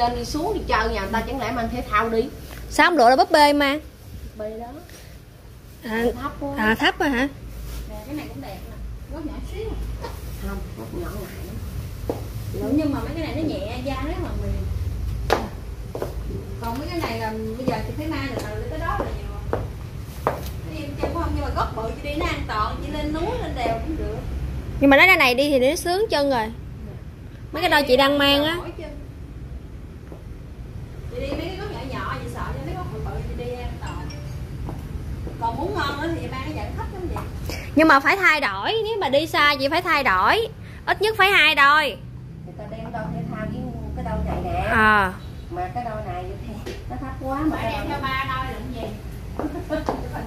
lên đi xuống đi chơi nhà người ta chẳng lẽ mang thể thao đi? Sao không lựa là búp bê mà? Bê đó. À, thấp quá. à thấp rồi hả? Nè cái này cũng đẹp nè. Góc nhỏ xíu. Không nó nhỏ ngại lắm. Nhưng mà mấy cái này nó nhẹ da nó rất là mềm. Còn mấy cái này là bây giờ chị thấy mai được từ tới đó là nhiều em chơi không nhưng mà gốc bự chị đi nó an toàn chị lên núi lên đèo cũng được. Nhưng mà lấy cái này đi thì nó sướng chân rồi. Mấy cái đôi chị đang mang á muốn ngon nữa thì mang cái dạng thấp giống vậy. Nhưng mà phải thay đổi nếu mà đi xa chị phải thay đổi. Ít nhất phải hai đôi. Người ta đem đôi thể thao với cái đôi này nè. À. Mà cái đôi này thì nó thấp quá mà. Phải đem theo ba đôi làm gì?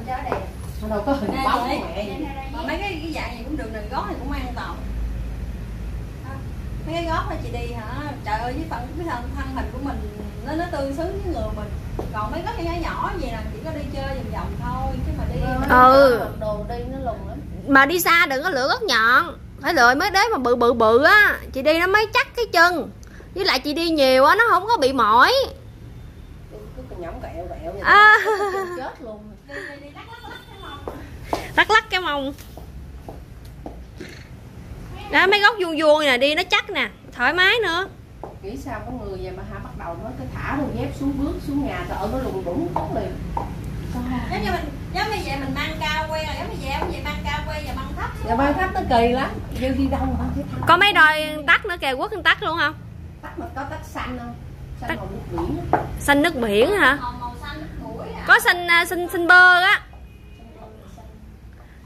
Đẹp nó đâu có hình bóng mẹ mà. mấy cái, cái dạng gì cũng được nền gót thì cũng an toàn mấy cái gót đó chị đi hả? Trời ơi với phần cái thân thân hình của mình nó nó tương xứng với người mình. Còn mấy gót nhỏ nhỏ vậy là chỉ có đi chơi vòng vòng thôi chứ mà đi Ừ. đồ đi nó lùng lắm. Mà đi xa đừng có lựa gốc nhọn. Phải lựa mấy đế mà bự bự bự á. Chị đi nó mới chắc cái chân. Với lại chị đi nhiều á nó không có bị mỏi. Cứ cứ nhõng quẹo quẹo vậy. À. đó, chết luôn. Đi, đi, đi lắc lắc cái mông. Lắc lắc cái mông đó mấy gốc vuông vuông nè đi nó chắc nè. Thoải mái nữa nghĩ sao có người vậy mà hả? Bắt đầu nó cái thả đồ dép xuống bước xuống nhà sợ nó lùng đủng tốt liền. Giống như mình giống như vậy mình mang cao quen rồi giống như vậy giống như vậy mang cao quen và mang thấp nhà bay thấp nó kỳ lắm. Như đi đâu mà không thể thao có mấy đôi tắt nữa kìa quất tắt luôn không? Tắt mà có tắt xanh không? Xanh màu nước biển. Xanh nước biển hả? Màu màu xanh mũi à. Có xanh à, xanh xanh bơ á.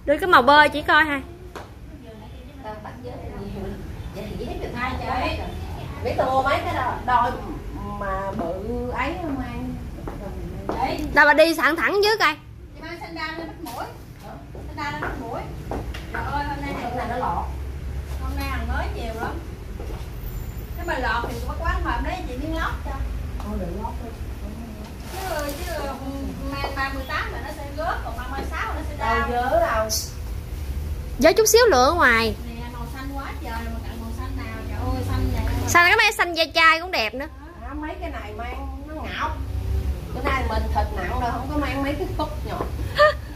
Đưa cái màu bơ chỉ coi ha tắt với nhiều. Vậy thì dép được hai hai trời biết tao mua mấy cái đó đôi mà bự ấy không ăn để đâu mà đi thẳng thẳng dưới coi. Chị mang xanh đa lên bắt mũi. Xanh đa lên bắt mũi. Trời ơi hôm nay cái này nó lọt. Hôm nay hàng mới nhiều lắm. Nếu mà lọt thì bắt quán hợp đấy chị miếng lót cho. Thôi đừng lót đi chứ chứ mang ba mươi tám là nó sẽ gớt còn ba mươi sáu nó sẽ đâu đau. nhớ đâu với chút xíu lửa ở ngoài nè màu xanh quá trời mà cặn màu xanh nào trời ơi xanh cái mấy xanh da chai cũng đẹp nữa? À, mấy cái này mang nó ngạo. Bữa nay mình thịt nặng rồi không có mang mấy cái khúc nhỏ.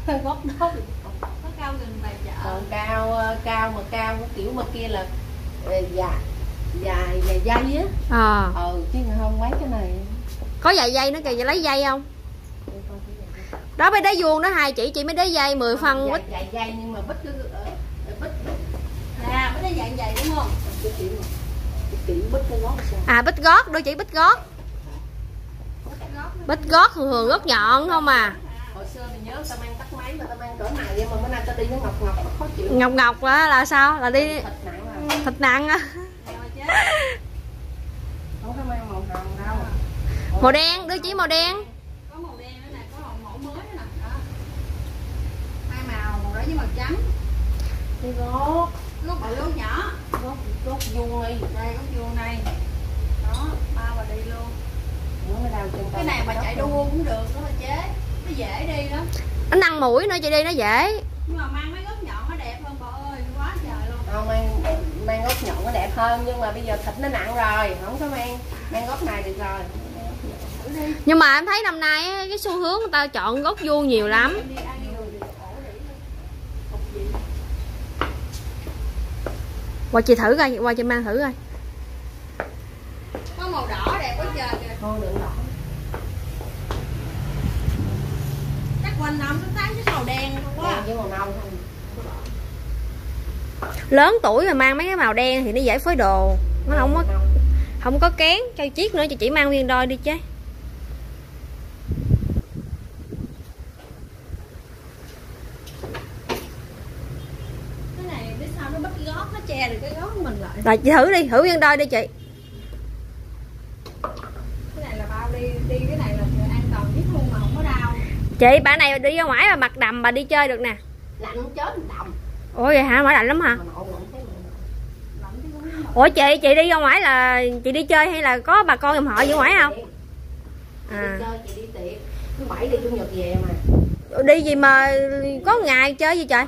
Gốc đó. Nó cao gần vài chợ còn cao ờ, cao mà cao kiểu mà kia là ờ, dài dài dài dây á. Ờ. Ừ chứ không mấy cái này. Có vài dây nữa kìa vậy lấy dây không? Đó mấy đế vuông đó hai chị chị mới đế dây 10 phân dài, quýt. dài dây nhưng mà bích ờ, bích à mới nó dạng dày đúng không à bích gót đôi chị bích gót. Cái gót thường thường gót nhọn không à? Hồi xưa mình nhớ tao mang tắt máy mà tao mang cỡ này nhưng mà bữa nay tao đi nó ngọc ngọc khó chịu. Ngọc ngọc á là sao? Là đi thịt nặng à. thịt nặng á. Không có mang màu hồng đâu. Màu đen đưa chỉ màu đen. Có màu đen nữa nè có màu mẫu mới nữa nè. Đó. Hai màu màu đó với màu trắng. Cái gót. Gốc bự gốc nhỏ gót gót vuông đi đây gốc vuông này đó bao vào đi luôn. Nó cái này mà chạy đua cũng được đó mà chế. Nó dễ đi lắm. Nó nâng mũi nữa chị đi nó dễ. Nhưng mà mang mấy gốc nhọn nó đẹp hơn bà ơi quá trời luôn. Không mang mang gốc nhọn nó đẹp hơn nhưng mà bây giờ thịt nó nặng rồi. Không có mang mang gốc này được rồi. Nhưng mà em thấy năm nay á, cái xu hướng người ta chọn gốc vuông nhiều lắm Em đi ai đi đường ổ đỉ luôn. Cục gì? Qua chị thử coi qua chị mang thử coi. Có màu đỏ đẹp quá trời kìa. Thôi đừng đỏ. Chắc quanh năm nó tán cái màu đen không quá. Với màu nâu thôi. Lớn tuổi mà mang mấy cái màu đen thì nó dễ phối đồ. Nó không có không có kén cho chiếc nữa chị chỉ mang nguyên đôi đi chứ cái này biết sao nó bắt cái gót nó che được cái gót của mình lại. Rồi chị thử đi thử nguyên đôi đi chị. Cái này là bao đi đi cái này là an toàn nhất luôn mà không có đau. Chị bạn này đi ra ngoài mà mặc đầm bà đi chơi được nè. Lạnh chết đầm. Ủa vậy hả? Mở lạnh lắm hả? Ủa chị chị đi ra ngoài là chị đi chơi hay là có bà con dòng họ ở ngoài không? À. Đi chơi chị đi tiệc. Thứ bảy đi chủ nhật về mà. Đi gì mà có ngày chơi gì trời?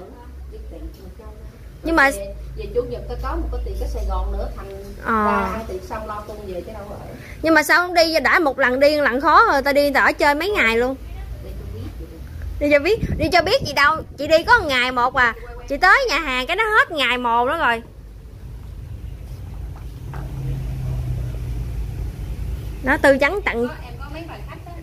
Nhưng mà về chủ nhật tôi có một cái tiệc ở Sài Gòn nữa thành Ờ. ra ăn tiệc xong lo tuần về chứ đâu ở. Nhưng mà sao không đi? Đã một lần đi lần khó rồi ta đi ta ở chơi mấy ngày luôn. Đi. cho biết đi cho biết gì đâu. Chị đi có một ngày một à. Chị tới nhà hàng cái nó hết ngày một đó rồi. Nó tư trắng đó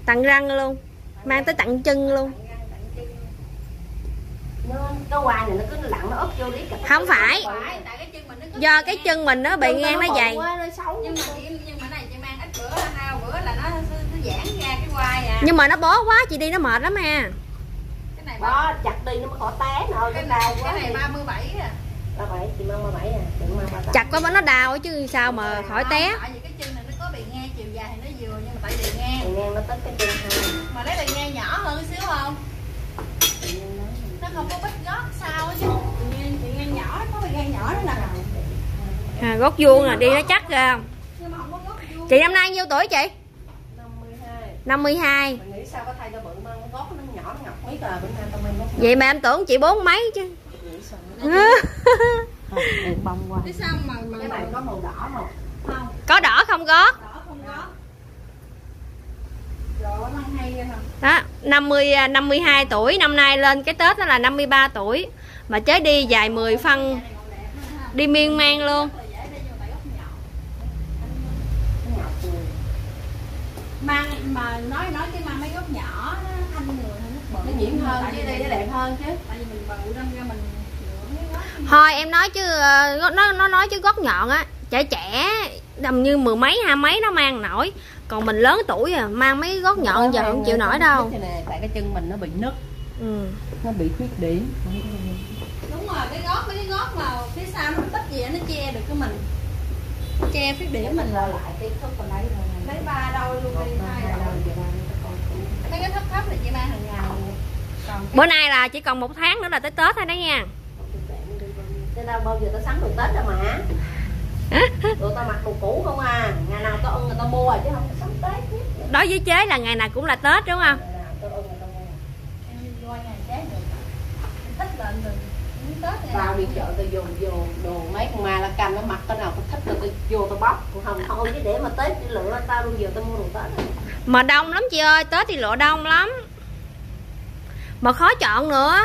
tận răng luôn mang tới tận chân luôn tặng răng tặng chân nó cái này nó cứ lặn nó úp vô lý cả Không phải. phải. Tại cái chân mình nó có do cái chân mình nó bị ngang nó dày quá, nó xấu. Nhưng mà chị nhưng mà này chị mang ít bữa hai bữa là nó nó giãn ra cái quai à. Nhưng mà nó bó quá chị đi nó mệt lắm ha cái này ba đó chặt đi nó mới khỏi té thôi cái cái này quá cái này ba mươi bảy à. Ba bảy chị mang ba bảy à. Đừng mang ba chặt quá nó đau chứ sao mà khỏi té. tại vì cái chân này nó có bị ngang chiều dài thì nó vừa nhưng mà tại vì ngang. Chị ngang nó tới cái chân hai. Mà lấy bị ngang nhỏ hơn xíu không Chị ngang nó nó không có bít gót sao chứ. Chị ngang nhỏ có bị ngang nhỏ đó nè. À, gót vuông là đi nó chắc ra không? Nhưng mà không có gót vuông. Chị năm nay nhiêu tuổi chị? 52 52 Mình nghĩ sao có thay cho bự mà nó gót nó nhỏ nó ngọc mấy tờ bữa nay tao mang gót vậy mà em tưởng chị bốn mấy chứ. Có màu đỏ không? Có đỏ không gót đỏ không có rồi nó hay ra không đó 50 à, 52 tuổi. Năm nay lên cái Tết đó là 53 tuổi. Mà chế đi dài 10 phân. Đi miên man luôn. Mang mà nói nói chứ mang mấy góc nhỏ nó thanh người bự. Nó nhiễm hơn chứ đi nó đẹp hơn chứ. tại vì mình bự đâm ra mình thôi em nói chứ ờ, nó nó nói chứ gót nhọn á trẻ trẻ tầm như mười mấy hai mấy nó mang nổi còn mình lớn tuổi à mang mấy gót nhọn giờ không chịu nổi đâu. Cái này, Tại cái chân mình nó bị nứt. Ừ. Nó bị khuyết điểm. Đúng rồi cái gót mấy cái gót mà phía sau nó tích gì nó che được cái mình. Che phía Để điểm mình. Lo lại cái thúc còn lấy rồi lấy ba đôi luôn đi hai đôi. mấy cái thấp thấp thì chị mang hàng ngày. Còn bữa nay là chỉ còn một tháng nữa là tới tết thôi đó nha. Thế đâu bao giờ tao sắm đồ Tết đâu mà Tụi tao mặc đồ cũ không à. Ngày nào tao ưng người tao mua chứ không sắm Tết hết đối với chế là ngày nào cũng là tết đúng không? Vào đi chợ tao vô vô đồ mấy con ma là canh nó mặc cái nào tao thích rồi tao vô tao bóc. Không thôi chứ để mà Tết đi lựa tao luôn giờ tao mua đồ Tết mà đông lắm chị ơi tết thì lựa đông lắm. Mà khó chọn nữa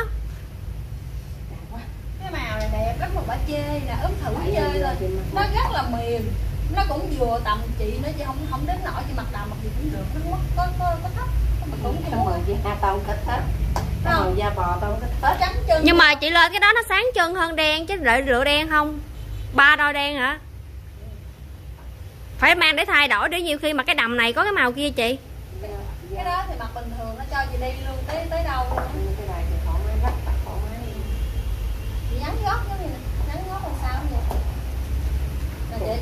rất là bả chê nè ướm thử chơi rồi mặc nó rất là mềm. Nó cũng vừa tầm chị nữa chứ không không đến nỗi chị mặc đầm mặc gì cũng được. Nó mất có có có thấp mà cũng không màu da tao không thích hết. Màu da bò tao không thích hết. Trắng chân. Nhưng mà chị lên cái đó nó sáng chân hơn đen chứ lựa lựa đen không? Ba đôi đen hả? Phải mang để thay đổi để nhiều khi mà cái đầm này có cái màu kia chị. Cái đó thì mặc bình thường nó cho chị đi luôn tới tới đâu. luôn á. cái này thì thoải mái rất là thoải mái nhắn gót giống như nhắn gót làm sao vậy? Nè chị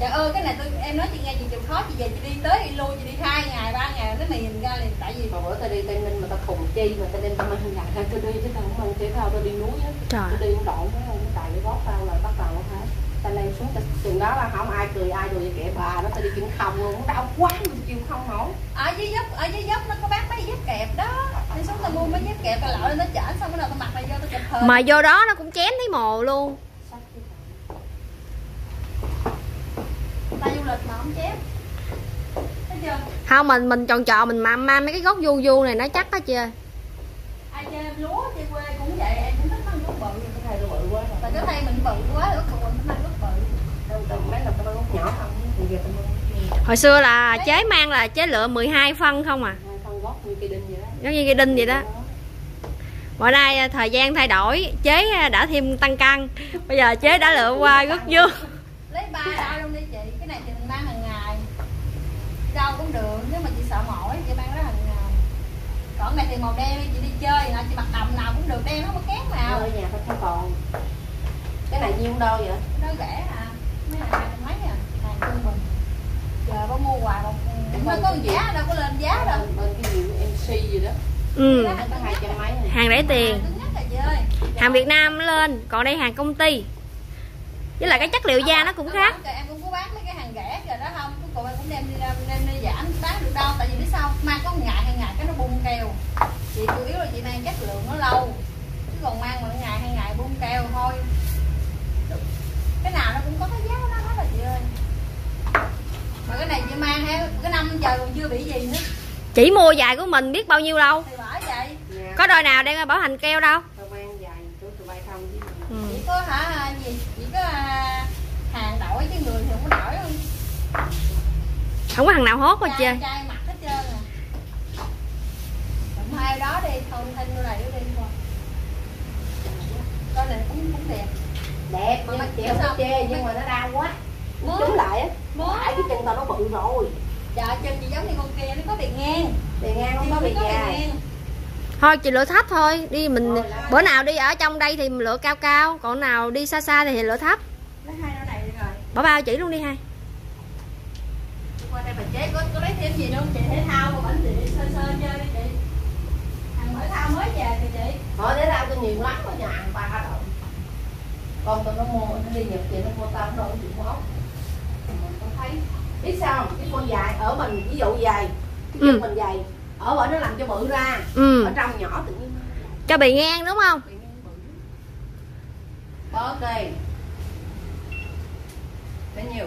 trời ơi cái này tôi em nói chị nghe chị chịu khó chị về chị đi tới đi lui chị đi hai ngày ba ngày nó mềm ra liền tại vì mà bữa tao đi tây ninh mà tao khùng chi mà tao đem tao mang dài ra tao đi chứ tao không mang thể thao tao đi núi á. Tao đi không đoạn phải không tại cái gót tao là bắt đầu nó hết. Tao leo xuống tao chừng đó là không ai cười ai đùi kệ bà nó tao đi kiếm không luôn nó đau quá mình chịu không nổi. Ở dưới dốc ở dưới dốc nó có bán mấy dép kẹp đó đi xuống tao mua mấy dép kẹp tao lội nó chở xong bắt đầu tao mặc lại vô tao chụp hình. Mà vô đó nó cũng chém thấy mồ luôn. Ta du lịch mà không thấy chưa? Không mình mình tròn tròn mình mà mang mấy cái gốc vu vu này nó chắc chị ơi ai chơi lúa chơi quê cũng vậy em cũng thích mang gốc bự. Cái thay nó bự quá tại cái thay mình bự quá lúc còn mình mang gốc bự. Đâu đâu mấy lần tao mang gốc nhỏ không? Thì giờ tao mang hồi xưa là chế mang là chế lựa 12 phân không à? hai phân gót như cây đinh vậy. đó giống như cái đinh vậy đó. Bữa nay à, thời gian thay đổi chế à, đã thêm tăng cân. Bây giờ chế đã lựa qua gốc vuông. lấy ba đôi luôn đi chị cái này thì mình mang hàng ngày. Đâu cũng được nếu mà chị sợ mỏi chị mang đó hàng ngày. Còn này thì màu đen đi chị đi chơi hả? Chị mặc đầm nào cũng được đen nó không có kén nào. Ở nhà không còn. Cái này nhiêu đâu vậy? Nó rẻ à. Mấy hai mấy à hàng trung bình. Giờ có mua hoài một nó có giá đâu có lên giá đâu. Bên cái nhiều mc gì đó. Ừ. nó có hai trăm mấy này. hàng rẻ tiền. Hàng Việt Nam lên còn đây hàng công ty. Với lại cái chất liệu da nó cũng khác. em cũng có bán mấy cái hàng rẻ rồi đó không cuối cùng em cũng đem đi đem đi giảm bán được đâu tại vì biết sao mang có một ngày hai ngày cái nó bung keo. Chị chủ yếu là chị mang chất lượng nó lâu. Chứ còn mang một ngày hai ngày bung keo thôi gì nữa. Chỉ mua giày của mình biết bao nhiêu đâu. Thì bởi vậy. Nha, có đôi nào đem bảo hành keo đâu? Tao mang dài tụi bay không chứ ừ. chỉ có hả gì chỉ có à, hàng đổi chứ người thì không có đổi không không có thằng nào hốt hết trai, trơn trai mặc hết trơn à. Đụng hai đó đi không thêm vô này đi thôi con này cũng cũng đẹp. Đẹp nhưng mà chị không chê nhưng mà nó đau quá nó Mới- trúng lại á mới phải cái chân tao nó bự rồi. Dạ chân chị giống như con kia nó có bề ngang. Bề ngang không Chị có bề dài. ngang. Thôi chị lựa thấp thôi. Đi mình lại. bữa nào đi ở trong đây thì mình lựa cao cao. Còn nào đi xa xa thì lựa thấp lấy hai đôi này rồi. Bỏ bao chỉ luôn đi hai. Qua đây bà chế có có lấy thêm gì đâu không chị thể thao mà bánh chị sơ sơ chơi đi chị. Thằng thể thao mới về kìa chị. Thôi để ra tôi nhiều lắm ở nhà ăn ba rồi con tôi nó mua nó đi nhập chị nó mua tao nó đâu chịu máu con thấy biết sao không? Cái con dài. Ở mình ví dụ dài cái chân Ừ. mình dài ở bển nó làm cho bự ra. Ừ. Ở trong nhỏ tự nhiên. Cho bì ngang đúng không? Bị ngang bự. Ok bao nhiêu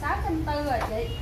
sáu trăm tư rồi chị